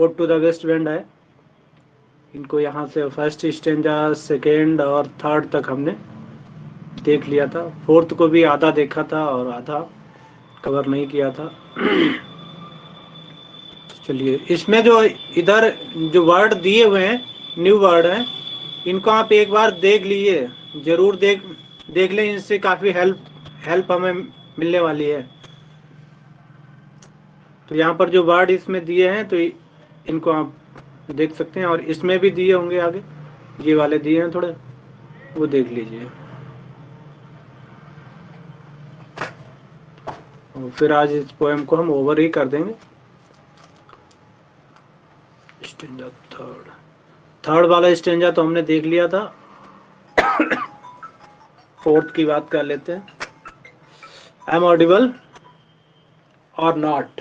Ode to the west wind है इनको यहाँ से फ़र्स्ट स्टेंजा सेकेंड और थर्ड तक हमने देख लिया था। फोर्थ को भी आधा देखा था और आधा कवर नहीं किया था। चलिए, इसमें जो इधर जो वर्ड दिए हुए हैं न्यू वर्ड हैं, इनको आप एक बार देख लीजिए। ज़रूर देख देख लें इनसे काफ़ी हेल्प हेल्प हमें मिलने वाली है। तो यहाँ पर जो वर्ड इसमें दिए हैं तो इनको आप देख सकते हैं और इसमें भी दिए होंगे आगे। ये वाले दिए हैं थोड़े, वो देख लीजिए। और फिर आज इस पोएम को हम ओवर ही कर देंगे। स्टेंजा थर्ड थर्ड वाला स्टेंजा तो हमने देख लिया था। फोर्थ की बात कर लेते हैं। एम ऑडिबल और नॉट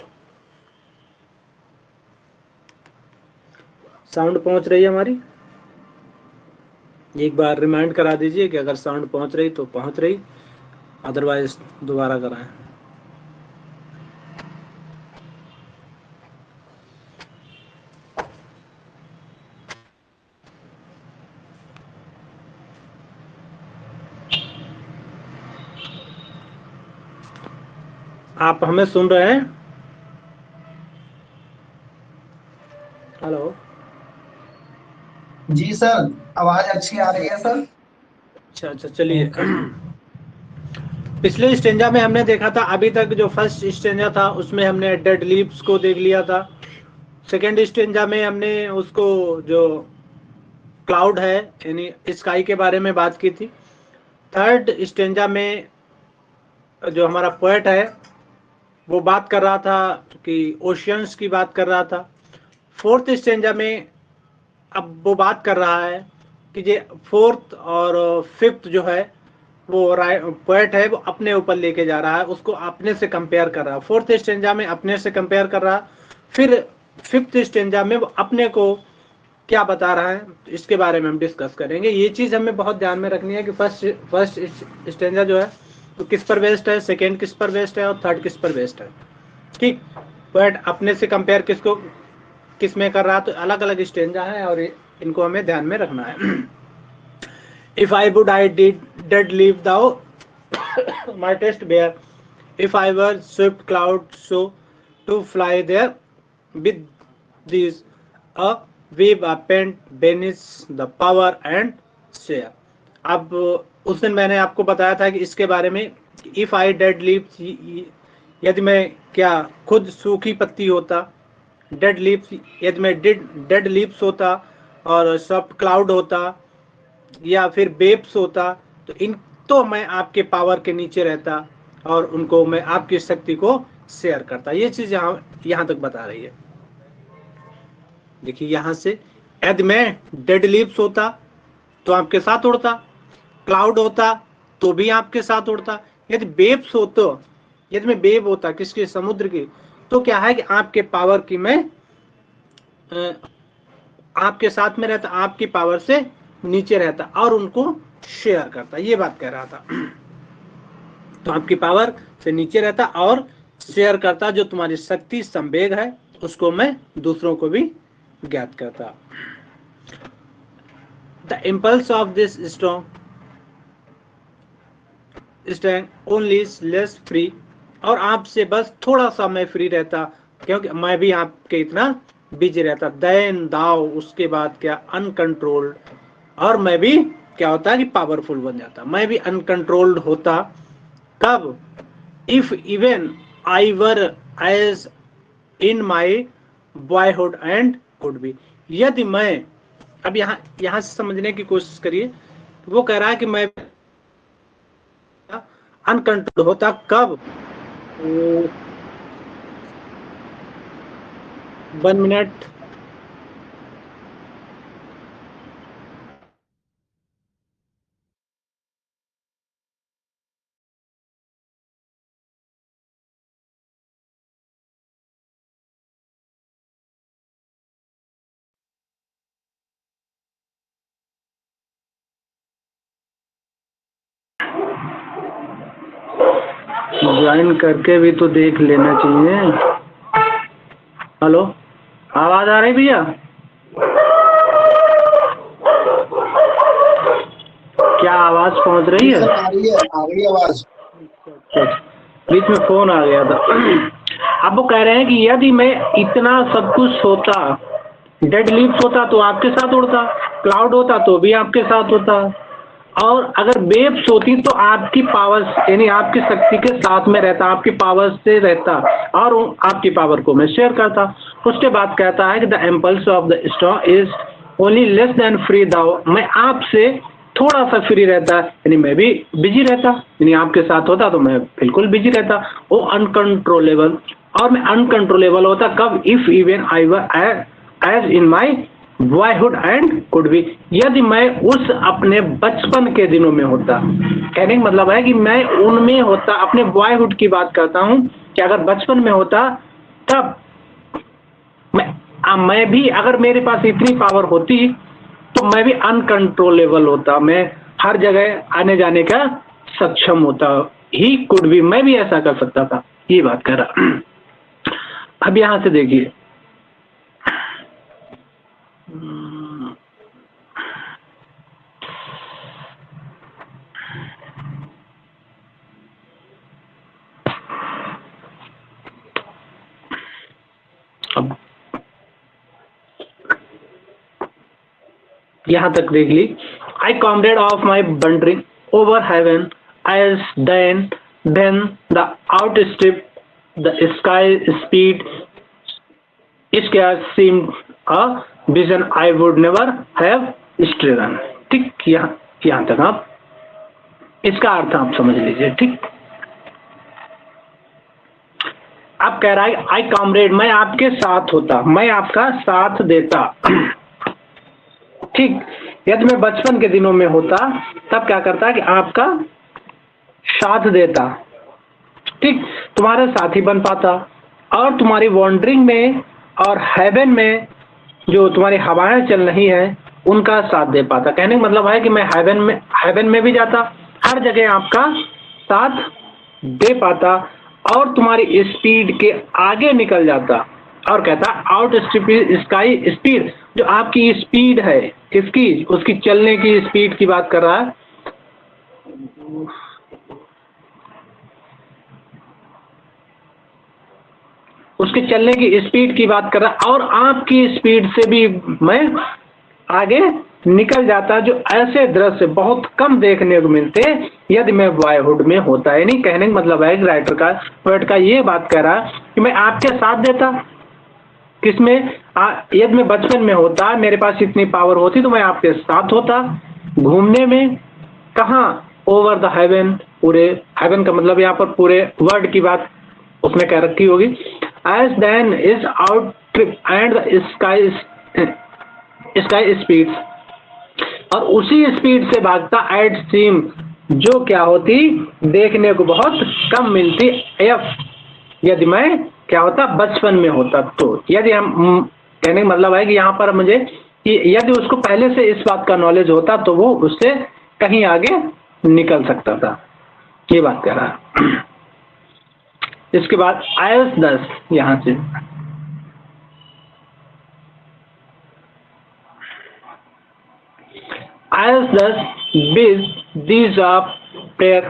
साउंड पहुँच रही है हमारी? एक बार रिमाइंड करा दीजिए कि अगर साउंड पहुँच रही तो पहुँच रही अदरवाइज़ दोबारा कराएँ। आप हमें सुन रहे हैं हेलो जी सर, आवाज़ अच्छी आ रही है सर? अच्छा अच्छा चलिए। पिछले स्टेंजा में हमने देखा था, अभी तक जो फ़र्स्ट स्टेंजा था, उसमें हमने डेड लीव्स को देख लिया था। सेकेंड स्टेंजा में हमने उसको जो क्लाउड है, यानी स्काई के बारे में बात की थी। थर्ड स्टेंजा में जो हमारा पोएट है, वो बात कर रहा था कि ओशियंस की बात कर रहा था। फोर्थ स्टेंजा में अब वो बात कर रहा है कि ये फोर्थ और फिफ्थ जो है, वो राय पोएट है, वो अपने ऊपर लेके जा रहा है, उसको अपने से कंपेयर कर रहा है। फोर्थ स्टेंजा में अपने से कंपेयर कर रहा फिर फिफ्थ स्टेंजा में वो अपने को क्या बता रहा है, इसके बारे में हम डिस्कस करेंगे। ये चीज़ हमें बहुत ध्यान में रखनी है कि फ़र्स्ट फ़र्स्ट स्टेंजा जो है तो किस पर बेस्ड है सेकेंड किस पर बेस्ड है और थर्ड किस पर बेस्ड है। ठीक? बट अपने से कंपेयर किसको किसमें कर रहा तो अलग अलग स्टेंजा है और इनको हमें ध्यान में रखना है। If I would I did dead leaf thou my test bear if I were swift cloud so to fly there with this a wave a pant beneath the power and share अब, उस दिन मैंने आपको बताया था कि इसके बारे में इफ़ आई डेड लीव्स यदि मैं क्या खुद सूखी पत्ती होता डेड लीव्स यदि मैं डेड लीव्स होता और सॉफ्ट क्लाउड होता या फिर बेब्स होता तो इन तो मैं आपके पावर के नीचे रहता और उनको मैं आपकी शक्ति को शेयर करता। ये चीज़ यहाँ यहाँ तक बता रही है। देखिए यहाँ से, यदि मैं डेड लिप्स होता तो आपके साथ उड़ता क्लाउड होता तो भी आपके साथ उड़ता। यदि बेब्स हो तो यदि मैं बेब होता किसके? समुद्र की। तो क्या है कि आपके पावर की मैं आपके साथ में रहता, आपकी पावर से नीचे रहता और उनको शेयर करता। ये बात कह रहा था। तो आपकी पावर से नीचे रहता और शेयर करता जो तुम्हारी शक्ति, संवेग है, उसको मैं दूसरों को भी ज्ञात करता। The impulse of this strong strength only less free और आपसे बस थोड़ा सा मैं फ्री रहता, क्योंकि मैं भी आपके इतना बिज़ी रहता। दैन दाव उसके बाद क्या? अनकंट्रोल्ड और मैं भी क्या होता कि पावरफुल बन जाता। मैं भी अनकंट्रोल्ड होता। कब if even I were as in my boyhood and could be यदि मैं, अब यहाँ यहाँ से समझने की कोशिश करिए। वो कह रहा है कि मैं अनकंट्रोल होता कब? One minute. ज्वाइन करके भी तो देख लेना चाहिए। हेलो? आवाज़ आ रही भैया? क्या आवाज़ पहुँच रही है? आ रही है आ रही आवाज़। बीच में फ़ोन आ गया था। अब वो कह रहे हैं कि यदि मैं इतना सब कुछ होता डेड लिप्स होता तो आपके साथ उड़ता क्लाउड होता तो भी आपके साथ होता। और अगर वेव्स होती तो आपकी पावर्स यानी आपकी शक्ति के साथ में रहता, आपकी पावर से रहता, और आपकी पावर को मैं शेयर करता। उसके बाद कहता है कि the impulse of the स्टॉ is only less than free thou मैं आपसे थोड़ा सा फ्री रहता, यानी मैं भी बिज़ी रहता, यानी आपके साथ होता तो मैं बिल्कुल बिज़ी रहता। वो अनकंट्रोलेबल और मैं अनकंट्रोलेबल होता कब? If even I as in my boyhood and could be यदि मैं उस अपने बचपन के दिनों में होता, कहने का मतलब है कि मैं उनमें होता, अपने बॉयहुड की बात करता हूँ, कि अगर बचपन में होता, तब मैं मैं भी, अगर मेरे पास इतनी पावर होती तो मैं भी अनकंट्रोलेबल होता, मैं हर जगह आने जाने का सक्षम होता, ही कुड भी मैं भी ऐसा कर सकता था, ये बात कर रहा। अब यहाँ से देखिए अब यहाँ तक देख ली। I comrade of my wandering over heaven as then then the outstrip the sky speed इसके आज seem a vision I would never have striven ठीक, यहाँ यहाँ तक आप। इसका अर्थ आप समझ लीजिए, ठीक। आप कह रहा है आई कॉमरेड मैं आपके साथ होता, मैं आपका साथ देता। ठीक, यदि मैं बचपन के दिनों में होता, तब क्या करता कि आपका साथ देता। ठीक, तुम्हारे साथी बन पाता। और तुम्हारी वॉन्डरिंग में और हेवन में जो तुम्हारी हवाएँ चल रही हैं, उनका साथ दे पाता। कहने का मतलब है कि मैं हेवन में हेवन में भी जाता, हर जगह आपका साथ दे पाता और तुम्हारी स्पीड के आगे निकल जाता। और कहता है आउट स्काई स्पीड जो आपकी स्पीड है, किसकी? उसकी चलने की स्पीड की बात कर रहा है। उसके चलने की स्पीड की बात कर रहा और आपकी स्पीड से भी मैं आगे निकल जाता, जो ऐसे दृश्य बहुत कम देखने को मिलते, यदि मैं बॉयहुड में होता है। नहीं, कहने का मतलब है राइटर का पोएट का ये बात कर रहा कि मैं आपके साथ देता किसमें? यदि मैं बचपन में होता, मेरे पास इतनी पावर होती तो मैं आपके साथ होता। घूमने में कहा? ओवर द हेवन पूरे हेवन का मतलब यहाँ पर पूरे वर्ल्ड की बात उसने कह रखी होगी। As then is out trip and sky sky speed और उसी स्पीड से भागता एट सीम जो क्या होती, देखने को बहुत कम मिलती। एफ़ यदि मैं क्या होता, बचपन में होता। तो यदि हम कहने का मतलब है कि यहाँ पर मुझे कि यदि उसको पहले से इस बात का नॉलेज होता तो वो उससे कहीं आगे निकल सकता था। ये बात कह रहा इसके बाद आयस दस यहाँ से। आयस दस बीज these are prayer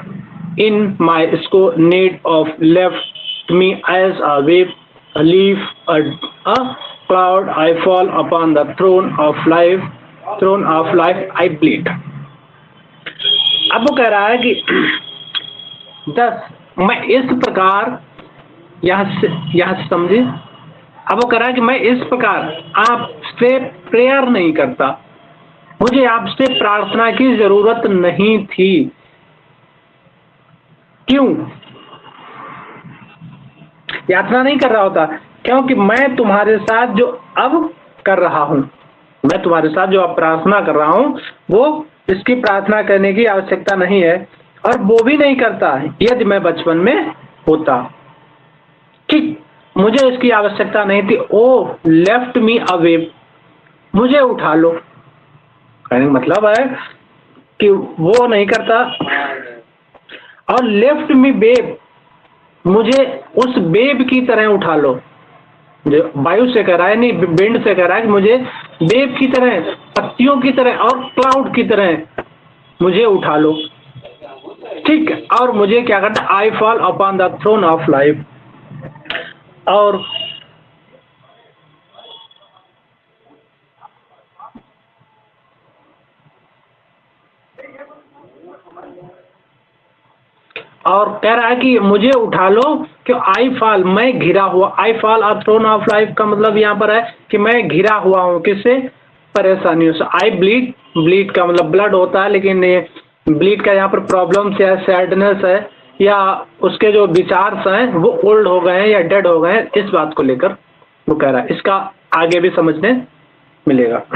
in my score need of left me as a wave, a leaf, a, a cloud. I fall upon the throne of life, throne of life. I bleed. अब वो कह रहा है कि दस मैं इस प्रकार यहाँ यहाँ समझे अब वो कह रहा है कि मैं इस प्रकार आपसे प्रेयर नहीं करता मुझे आपसे प्रार्थना की ज़रूरत नहीं थी क्यों यात्रा नहीं कर रहा होता, क्योंकि मैं तुम्हारे साथ जो अब कर रहा हूँ, मैं तुम्हारे साथ जो अब प्रार्थना कर रहा हूँ, वो इसकी प्रार्थना करने की आवश्यकता नहीं है और वो भी नहीं करता यदि मैं बचपन में होता। ठीक, मुझे इसकी आवश्यकता नहीं थी, ओ लेफ़्ट मी अवे मुझे उठा लो। कहने का मतलब है कि वो नहीं करता। और लेफ़्ट मी बेब मुझे उस बेब की तरह उठा लो। जो वायु से कह रहा है, नहीं, बिंड से कह रहा है कि मुझे बेब की तरह, पत्तियों की तरह और क्लाउड की तरह मुझे उठा लो। ठीक, और मुझे क्या करना I fall upon the throne of life और और कह रहा है कि मुझे उठा लो कि आई फॉल, मैं घिरा हुआ, आई फॉल और थ्रोन ऑफ़ लाइफ का मतलब यहाँ पर है कि मैं घिरा हुआ हूँ किससे? परेशानियों से। आई ब्लीड ब्लीड का मतलब ब्लड होता है, लेकिन ब्लीड का यहाँ पर प्रॉब्लम्स या सैडनेस है, या उसके जो विचार्स हैं, वो ओल्ड हो गए हैं या डेड हो गए हैं, इस बात को लेकर वो कह रहा है। इसका आगे भी समझने मिलेगा।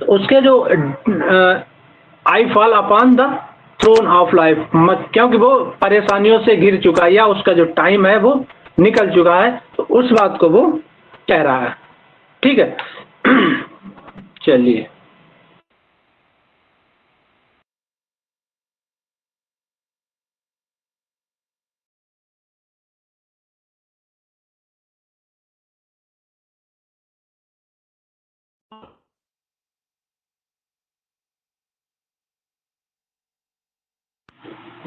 तो उसके जो I fall upon the throne of life क्योंकि वो परेशानियों से घिर चुका है या उसका जो टाइम है वो निकल चुका है तो उस बात को वो कह रहा है। ठीक है? चलिए।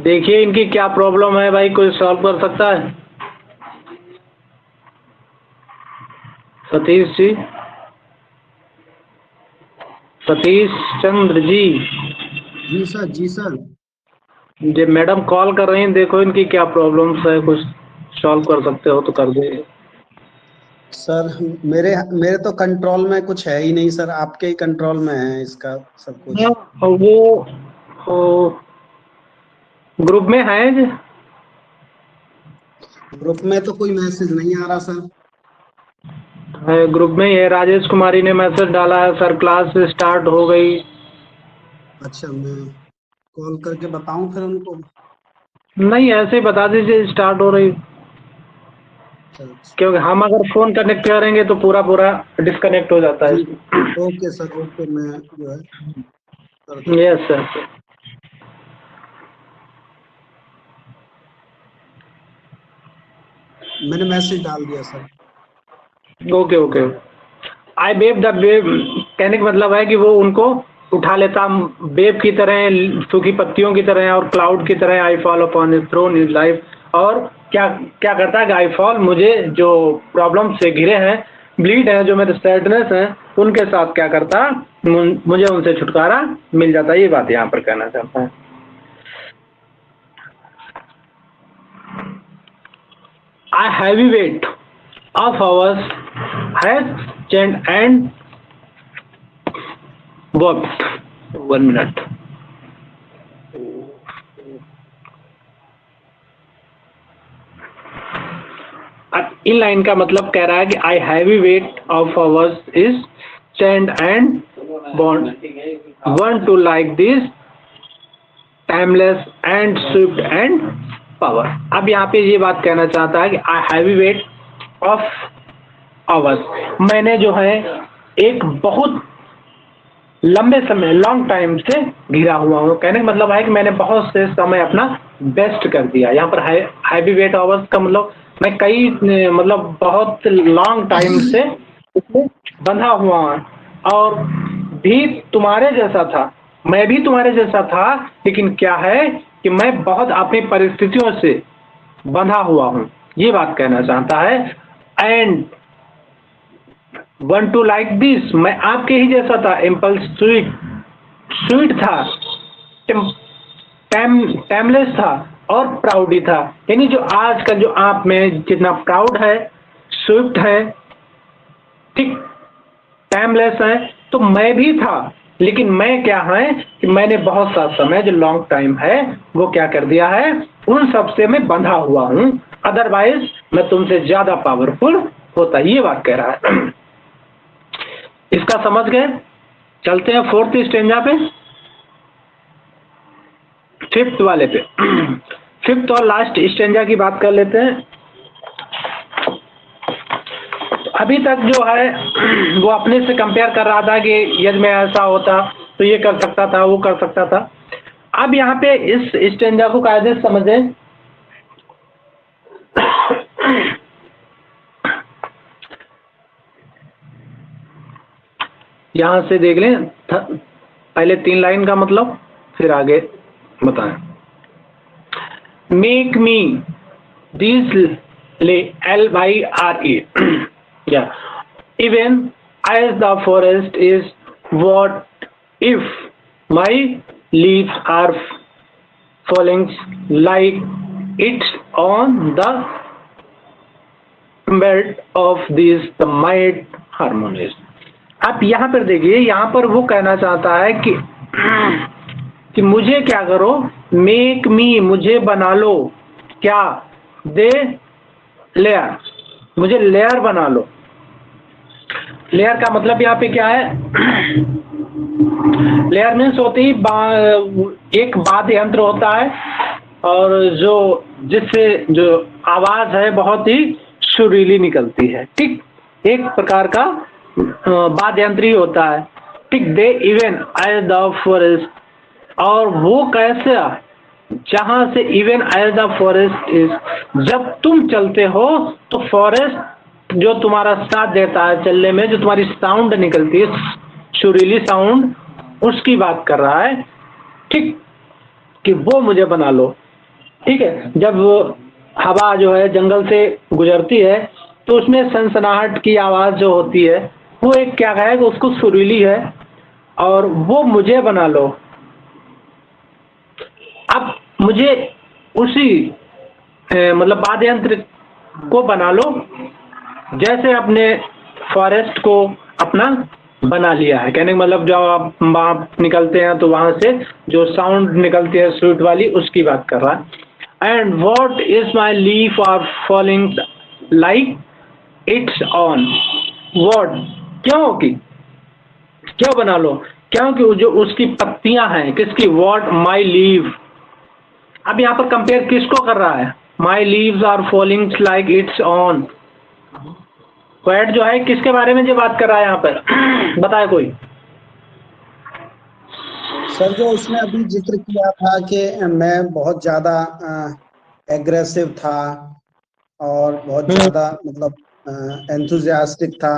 देखिए इनकी क्या प्रॉब्लम है भाई कोई सॉल्व कर सकता है? सतीश जी। सतीश चंद्र जी। जी सर जी सर। जी मैडम कॉल कर रही हैं देखो इनकी क्या प्रॉब्लम्स है कुछ सॉल्व कर सकते हो तो कर दे। सर मेरे मेरे तो कंट्रोल में कुछ है ही नहीं सर। आपके ही कंट्रोल में है इसका सब कुछ। वो, वो ग्रुप में है जी? ग्रुप में तो कोई मैसेज नहीं आ रहा सर। है ग्रुप में ये राजेश कुमारी ने मैसेज डाला है सर क्लास स्टार्ट हो गई। अच्छा मैं कॉल करके बताऊँ फिर उनको? नहीं ऐसे ही बता दीजिए स्टार्ट हो रही। अच्छा, अच्छा। क्योंकि हम अगर फ़ोन कनेक्ट करेंगे तो पूरा पूरा डिस्कनेक्ट हो जाता है। ओके सर ओके मैं जो है यस सर मैंने मैसेज डाल दिया, sir. Okay okay. I babe the babe कहने का मतलब है कि वो उनको उठा लेता। बेब की तरह, सूखी पत्तियों की तरह और क्लाउड की तरह I fall upon throne is life और क्या क्या करता है आई फॉल मुझे जो प्रॉब्लम से घिरे हैं ब्लीड है, जो मेरे सैडनेस है, उनके साथ क्या करता मुझे उनसे छुटकारा मिल जाता है। ये बात यहाँ पर कहना चाहता है। A heavy weight of ours has changed and worked. One minute. इन लाइन का मतलब कह रहा है कि I heavy weight of hours is chained and bound one too like this timeless and swift and power अब यहाँ पे ये बात कहना चाहता है कि I heavy weight of hours मैंने जो है, एक बहुत लंबे समय लॉन्ग टाइम से घिरा हुआ हूँ। कहने का मतलब है कि मैंने बहुत से समय अपना बेस्ट कर दिया। यहाँ पर हैवी वेट आवर्स का मतलब मैं कई मतलब बहुत लॉन्ग टाइम से बंधा हुआ और भी तुम्हारे जैसा था। मैं भी तुम्हारे जैसा था, लेकिन क्या है? कि मैं बहुत अपनी परिस्थितियों से बंधा हुआ हूँ। ये बात कहना चाहता है। And one too like this मैं आपके ही जैसा था। इम्पल्स स्वीट स्वीट था। टाइम टाइमलेस था और प्राउड ही था। यानी जो आजकल जो आप में जितना प्राउड है स्विफ्ट है, ठीक टाइमलेस है तो मैं भी था। लेकिन मैं क्या है कि मैंने बहुत सा समय, जो लॉन्ग टाइम है, वो क्या कर दिया है? उन सबसे मैं बंधा हुआ हूँ। अदरवाइज़ मैं तुमसे ज़्यादा पावरफुल होता, ये बात कह रहा है। इसका समझ गए? चलते हैं फोर्थ स्टेंजा पे। फिफ्थ वाले पे। फिफ्थ और लास्ट स्टेंजा की बात कर लेते हैं। अभी तक जो है, वो अपने से कंपेयर कर रहा था कि यदि मैं ऐसा होता तो ये कर सकता था, वो कर सकता था। अब यहाँ पे इस स्टेंजा को कायदे समझें। यहाँ से देख लें पहले तीन लाइन का मतलब फिर आगे बताएँ। Make me this lyre L Y R A या even as the forest is what if my leaves are falling like its own the belt of this the might harmonious आप यहाँ पर देखिए, यहाँ पर वो कहना चाहता है कि कि मुझे क्या करो? मेक मी मुझे बना लो। क्या? दे लेयर मुझे लेयर बना लो। लेयर का मतलब यहाँ पे क्या है? लेयर मीन्स होती ही बा, एक वाद्य यंत्र होता है और जो जिससे जो आवाज़ है बहुत ही सुरीली निकलती है। ठीक एक प्रकार का वाद्य यंत्र ही होता है। ठीक दे इवन एज द फॉरेस्ट। और वो कैसे जहाँ से even as the forest is. जब तुम चलते हो तो फॉरेस्ट जो तुम्हारा साथ देता है चलने में जो तुम्हारी साउंड निकलती है सुरीली साउंड उसकी बात कर रहा है ठीक कि वो मुझे बना लो। ठीक है जब हवा जो है जंगल से गुजरती है तो उसमें सनसनाहट की आवाज़ जो होती है वो एक क्या है उसको सुरीली है और वो मुझे बना लो। अब मुझे उसी ए, मतलब वाद्य यंत्र को बना लो जैसे अपने फॉरेस्ट को अपना बना लिया है। कहने मतलब जब आप वहाँ निकलते हैं तो वहाँ से जो साउंड निकलती है स्वीट वाली, उसकी बात कर रहा है। And what is my leaf are falling like its own what क्यों की? क्यों बना लो? क्योंकि जो उसकी पत्तियाँ हैं, किसकी? वॉट माई लीव अब यहाँ पर कंपेयर किसको कर रहा है? My leaves are falling like its own क्वेट जो है किसके बारे में जो बात कर रहा है यहाँ पर? बताए कोई। सर जो उसने अभी ज़िक्र किया था कि मैं बहुत ज़्यादा एग्रेसिव था और बहुत हम्म। ज़्यादा मतलब एंथुजियास्टिक था।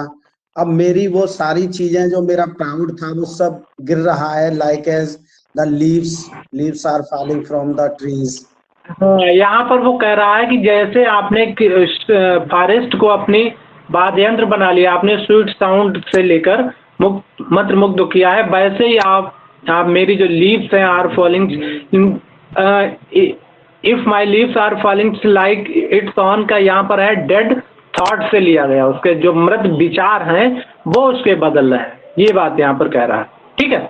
अब मेरी वो सारी चीज़ें जो मेरा प्राउड था वो सब गिर रहा है like as the leaves leaves are falling from the trees यहाँ पर वो कह रहा है कि जैसे आपने फॉरेस्ट को अपनी वाद्य यंत्र बना लिया। आपने स्वीट साउंड से लेकर मुक्त मंत्र मुग्ध किया है। वैसे ही आप आप मेरी जो लीव्स हैं are falling if my leaves are falling like its own का यहाँ पर है डेड थॉट से लिया गया। उसके जो मृत विचार हैं, वो उसके बदल रहे हैं। ये बात यहाँ पर कह रहा है। ठीक है?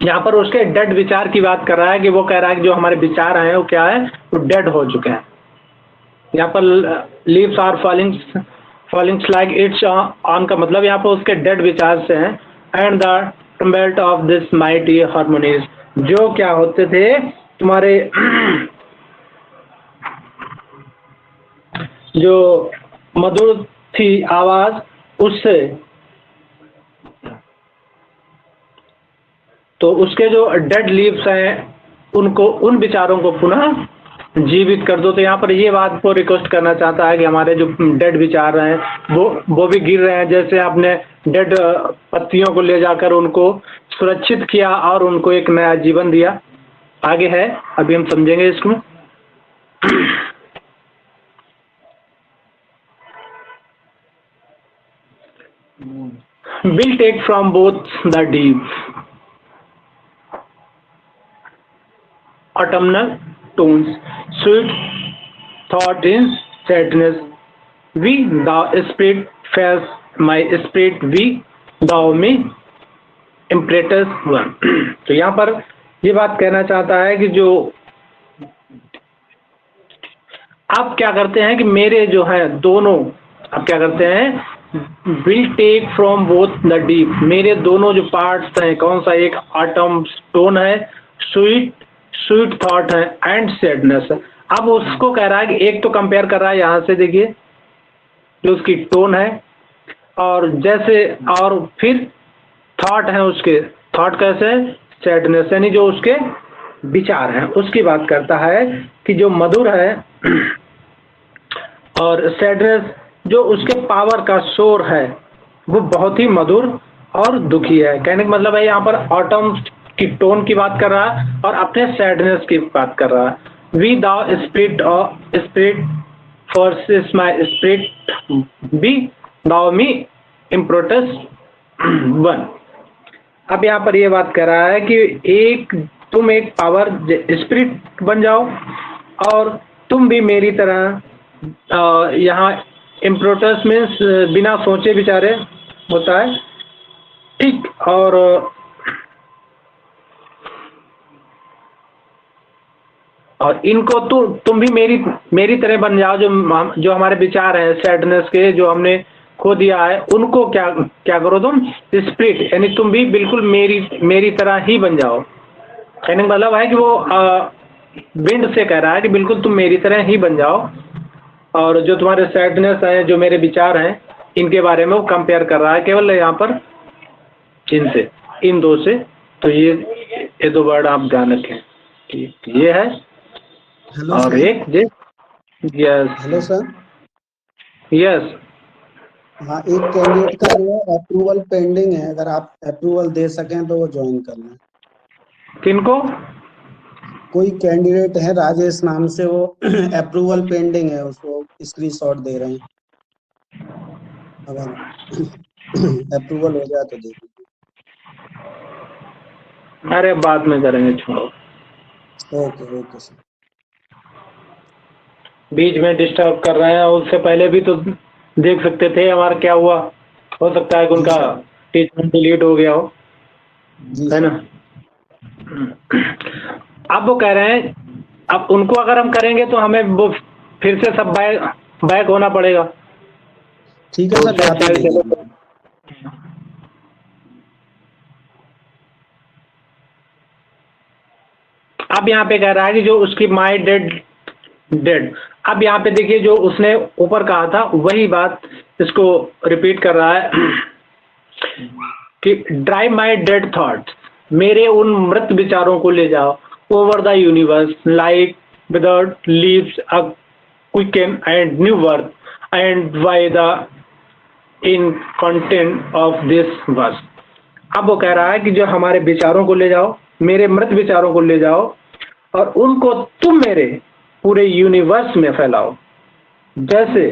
यहाँ पर उसके डेड विचार की बात कर रहा है कि वो कह रहा है कि जो हमारे विचार हैं, वो क्या है? वो डेड हो चुके हैं। यहाँ पर leaves are falling falling like its own का मतलब यहाँ पर उसके डेड विचार से हैं। And the belt of this mighty harmonies जो क्या होते थे, तुम्हारे जो मधुर थी आवाज़, उससे तो उसके जो डेड लीव्स हैं, उनको, उन विचारों को पुनः जीवित कर दो। तो यहाँ पर ये बात को रिक्वेस्ट करना चाहता है कि हमारे जो डेड विचार हैं, वो वो भी गिर रहे हैं। जैसे आपने डेड पत्तियों को ले जाकर उनको सुरक्षित किया और उनको एक नया जीवन दिया। आगे है, अभी हम समझेंगे इसको। Will take from both the deep. Autumnal tones, sweet thought in sadness. We, the spirit, fails my spirit, we, thou me, impetus one. तो यहाँ पर ये बात कहना चाहता है कि जो आप क्या करते हैं कि मेरे जो है दोनों आप क्या करते हैं will take from both the deep मेरे दोनों जो पार्ट्स हैं कौन सा एक आटम स्टोन है स्वीट स्वीट थॉट है एंड सैडनेस है। अब उसको कह रहा है कि एक तो कंपेयर कर रहा है यहाँ से देखिए, जो उसकी टोन है, और जैसे, और फिर थॉट है उसके। थॉट कैसे है? सैडनेस यानी जो उसके विचार हैं। उसकी बात करता है कि जो मधुर है, और सैडनेस जो उसके पावर का शोर है, वो बहुत ही मधुर और दुखी है। कहने का मतलब है यहाँ पर ऑटम की टोन की बात कर रहा है और अपने सैडनेस की बात कर रहा है। वी दाउ स्पिरिट और spirit fierce my spirit be thou me impetuous one अब यहाँ पर ये बात कर रहा है कि एक, तुम एक पावर स्पिरिट बन जाओ और तुम भी मेरी तरह यहाँ इम्प्रोटस मीन्स बिना सोचे विचारे होता है। ठीक, और और इनको तो तुम भी मेरी मेरी तरह बन जाओ जो जो हमारे विचार हैं सैडनेस के, जो हमने खो दिया है, उनको क्या क्या करो तुम? स्प्रिट यानी तुम भी बिल्कुल मेरी मेरी तरह ही बन जाओ। का मतलब है कि वो विंड से कह रहा है कि बिल्कुल तुम मेरी तरह ही बन जाओ। और जो तुम्हारे सैडनेस हैं, जो मेरे विचार हैं, इनके बारे में वो कंपेयर कर रहा है केवल यहाँ पर, इनसे, इन दो से। तो ये ये दो वर्ड आप ध्यान रखें। ठीक, ये है। और एक जे यस हेलो सर यस हाँ एक कैंडिडेट का जो है अप्रूवल पेंडिंग है. अगर आप अप्रूवल दे सकें तो वो ज्वाइन कर लें। किनको? कोई कैंडिडेट है राजेश नाम से वो अप्रूवल पेंडिंग है उसको स्क्रीनशॉट दे रहे हैं। अगर अप्रूवल हो जाए तो दे दीजिए अरे बाद में करेंगे छोड़ो। ओके ओके सर बीच में डिस्टर्ब कर रहे हैं उससे पहले भी तो देख सकते थे हमारा क्या हुआ। हो सकता है कि उनका टीचर डिलीट हो गया हो। है ना? अब वो कह रहे हैं अब उनको अगर हम करेंगे तो हमें वो फिर से सब बैक बैक होना पड़ेगा। ठीक है सर अब यहाँ पे कह रहा है कि जो उसकी माई डेड डेड अब यहाँ पे देखिए जो उसने ऊपर कहा था, वही बात इसको रिपीट कर रहा है कि ड्राइव माई डेड थॉट मेरे उन मृत विचारों को ले जाओ over the universe like without leaves a quicken and new worth and by the in content of this verse अब वो कह रहा है कि जो हमारे विचारों को ले जाओ, मेरे मृत विचारों को ले जाओ, और उनको तुम मेरे पूरे यूनिवर्स में फैलाओ। जैसे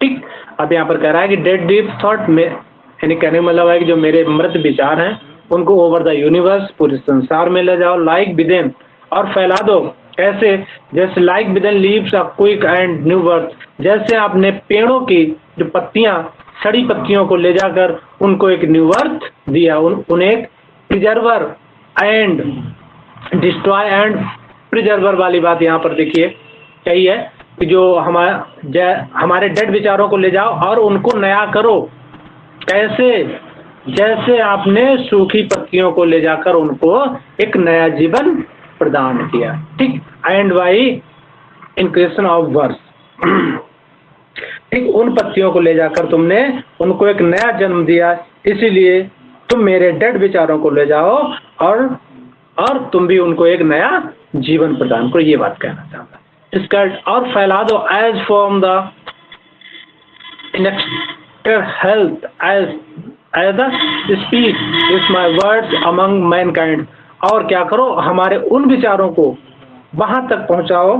ठीक अब यहाँ पर कह रहा है कि डेड डीप थॉट में यानी कहने मतलब है कि जो मेरे मृत विचार हैं उनको ओवर द यूनिवर्स पूरे संसार में ले जाओ लाइक विदेन और फैला दो। कैसे? जैसे like within leaves a quick and new birth जैसे आपने पेड़ों की जो पत्तियाँ सड़ी पत्तियों को ले जाकर उनको एक न्यू अर्थ दिया उन, उन्हें एक preserver and destroyer and preserver वाली बात यहाँ पर देखिए, यही है कि जो हमारे हमारे डेड विचारों को ले जाओ और उनको नया करो। कैसे? जैसे आपने सूखी पत्तियों को ले जाकर उनको एक नया जीवन प्रदान किया। ठीक? And by incantation of verse ठीक? उन पत्तियों को ले जाकर तुमने उनको एक नया जन्म दिया। इसीलिए तुम मेरे डेड विचारों को ले जाओ और और तुम भी उनको एक नया जीवन प्रदान करो, ये बात कहना चाहता इसका और फैला दो as from the health as as the speech is my words among mankind और क्या करो, हमारे उन विचारों को वहाँ तक पहुंचाओ,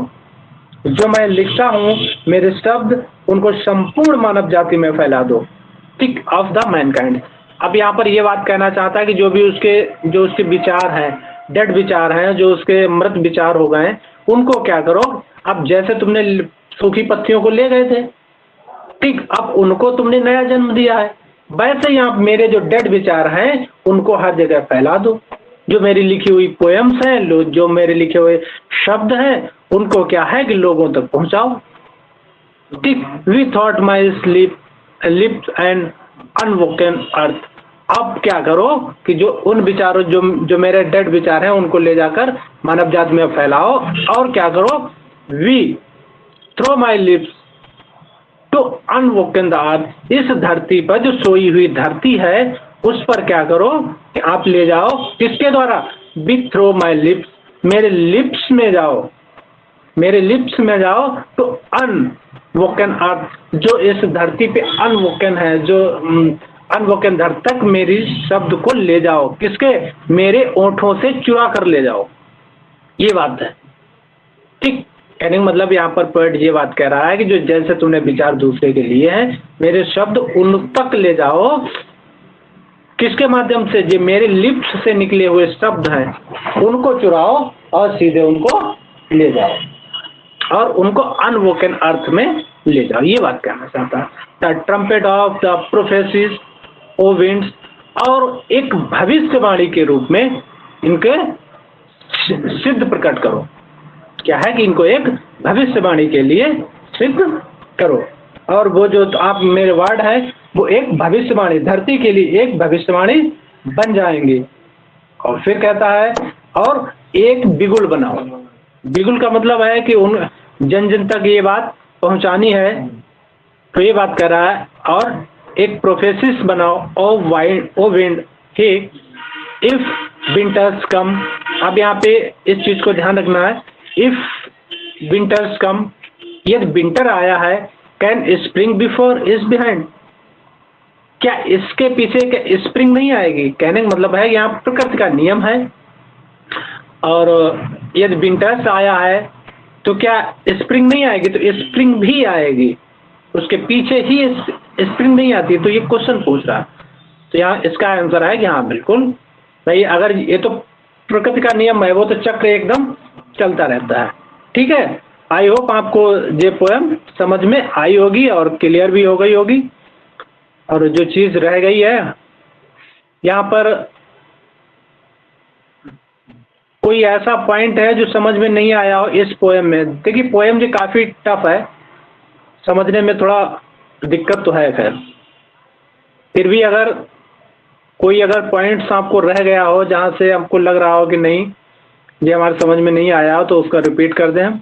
जो मैं लिखता हूँ, मेरे शब्द, उनको संपूर्ण मानव जाति में फैला दो। Thick of the mankind अब यहाँ पर यह बात कहना चाहता है कि जो भी उसके, जो उसके विचार हैं डेड विचार हैं, जो उसके मृत विचार हो गए उनको क्या करो? अब जैसे तुमने सूखी पत्तियों को ले गए थे, ठीक, अब उनको तुमने नया जन्म दिया है। वैसे ही आप मेरे जो डेड विचार हैं, उनको हर जगह फैला दो। जो मेरी लिखी हुई पोएम्स हैं जो मेरे लिखे हुए शब्द हैं, उनको क्या है कि लोगों तक पहुंचाओ? ठीक be thought my sleep lips and unwoken earth अब क्या करो कि जो उन विचारों, जो जो मेरे डेड विचार हैं, उनको ले जाकर मानव जात में फैलाओ। और क्या करो? Be throw my lips to unwoken the earth इस धरती पर जो सोई हुई धरती है, उस पर क्या करो कि आप ले जाओ। किसके द्वारा? बी थ्रो माई लिप्स मेरे लिप्स में जाओ। मेरे लिप्स में जाओ तो अनवोकन अर्थ जो इस धरती पे अनवोकन है, जो अनवोकेंधर तक मेरी शब्द को ले जाओ। किसके? मेरे ओठों से चुरा कर ले जाओ। ये बात है। ठीक। कहने का मतलब यहाँ पर पोइट ये बात कह रहा है कि जो जैसे तुमने विचार दूसरे के लिए है, मेरे शब्द उन तक ले जाओ। किसके माध्यम से? जो मेरे लिप्स से निकले हुए शब्द हैं, उनको चुराओ और सीधे उनको ले जाओ। और उनको अनवोकन अर्थ में ले जाओ। ये बात कहना चाहता है। The trumpet of the prophecies O winds और एक भविष्यवाणी के रूप में इनके सिद्ध प्रकट करो। क्या है कि इनको एक भविष्यवाणी के लिए सिद्ध करो। और वो जो तो आप, मेरे वर्ड है, वो एक भविष्यवाणी, धरती के लिए एक भविष्यवाणी बन जाएँगे। और फिर कहता है, और एक बिगुल बनाओ। बिगुल का मतलब है कि उन जन जन तक ये बात पहुंचानी है। तो ये बात कर रहा है, और एक प्रोफेसिस बनाओ ओ वाइंड ओ विंड ही इफ़ विंटर्स कम अब यहाँ पे इस चीज़ को ध्यान रखना है। इफ़ विंटर्स कम यदि विंटर आया है can spring before is behind क्या इसके पीछे क्या स्प्रिंग नहीं आएगी? कहने का मतलब है यहाँ प्रकृति का नियम है। और यदि विंटर्स आया है तो क्या स्प्रिंग नहीं आएगी? तो स्प्रिंग भी आएगी। उसके पीछे ही स्प्रिंग नहीं आती तो ये क्वेश्चन पूछ रहा तो यहाँ इसका आंसर है कि हाँ बिल्कुल। भाई, अगर ये तो प्रकृति का नियम है, वो तो चक्र एकदम चलता रहता है। ठीक है? आई होप आपको ये पोएम समझ में आई होगी और क्लियर भी हो गई होगी। और जो चीज़ रह गई है, यहाँ पर कोई ऐसा पॉइंट है जो समझ में नहीं आया हो इस पोएम में। देखिए पोएम जो काफ़ी टफ है। समझने में थोड़ा दिक्कत तो है, खैर। फिर भी अगर कोई अगर पॉइंट्स आपको रह गया हो, जहाँ से आपको लग रहा हो कि नहीं, ये हमारे समझ में नहीं आया हो तो उसका रिपीट कर दें।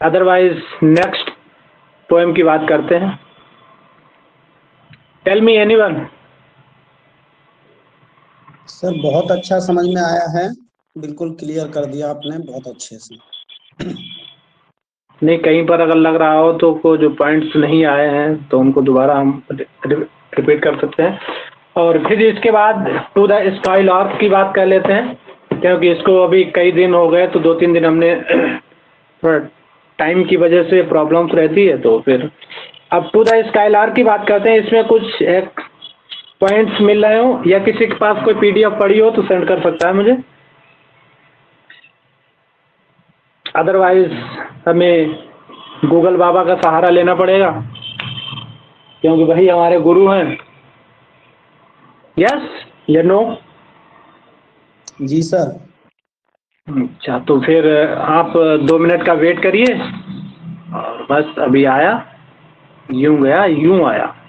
अदरवाइज़ नेक्स्ट पोएम की बात करते हैं। टेल मी एनीवन सर, बहुत अच्छा समझ में आया है। बिल्कुल क्लियर कर दिया आपने, बहुत अच्छे से। नहीं, कहीं पर अगर लग रहा हो तो को जो पॉइंट्स नहीं आए हैं तो उनको दोबारा हम रिपीट कर सकते हैं। और फिर इसके बाद टू द स्काई लॉक की बात कर लेते हैं, क्योंकि इसको अभी कई दिन हो गए तो दो तीन दिन हमने थोड़ा टाइम की वजह से प्रॉब्लम्स रहती है तो फिर अब टू द स्काईलार की बात करते हैं। इसमें कुछ एक पॉइंट्स मिल रहे हो, या किसी के पास कोई पीडीएफ पड़ी हो तो सेंड कर सकता है मुझे। अदरवाइज़ हमें गूगल बाबा का सहारा लेना पड़ेगा। क्योंकि वही हमारे गुरु हैं। यस या नो जी सर अच्छा तो फिर आप दो मिनट का वेट करिए। और बस अभी आया। यूँ गया यूँ आया।